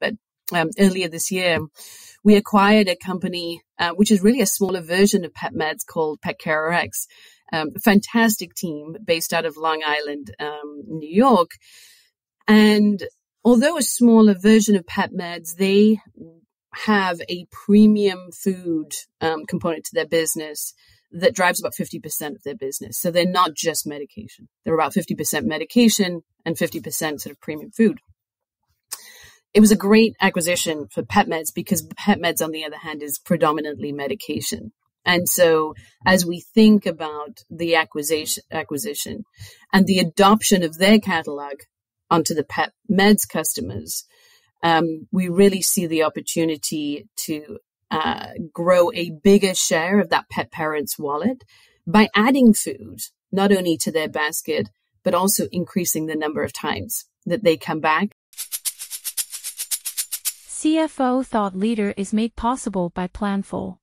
but um, earlier this year, we acquired a company uh, which is really a smaller version of PetMeds called PetCareRx. Um, fantastic team based out of Long Island, um, New York. And although a smaller version of PetMeds, they have a premium food um, component to their business that drives about 50% of their business. So they're not just medication. They're about 50% medication and 50% sort of premium food it was a great acquisition for PetMeds because PetMeds, on the other hand, is predominantly medication. And so as we think about the acquisition, acquisition and the adoption of their catalog onto the pet meds customers, um, we really see the opportunity to uh, grow a bigger share of that pet parent's wallet by adding food, not only to their basket, but also increasing the number of times that they come back CFO Thought Leader is made possible by Planful.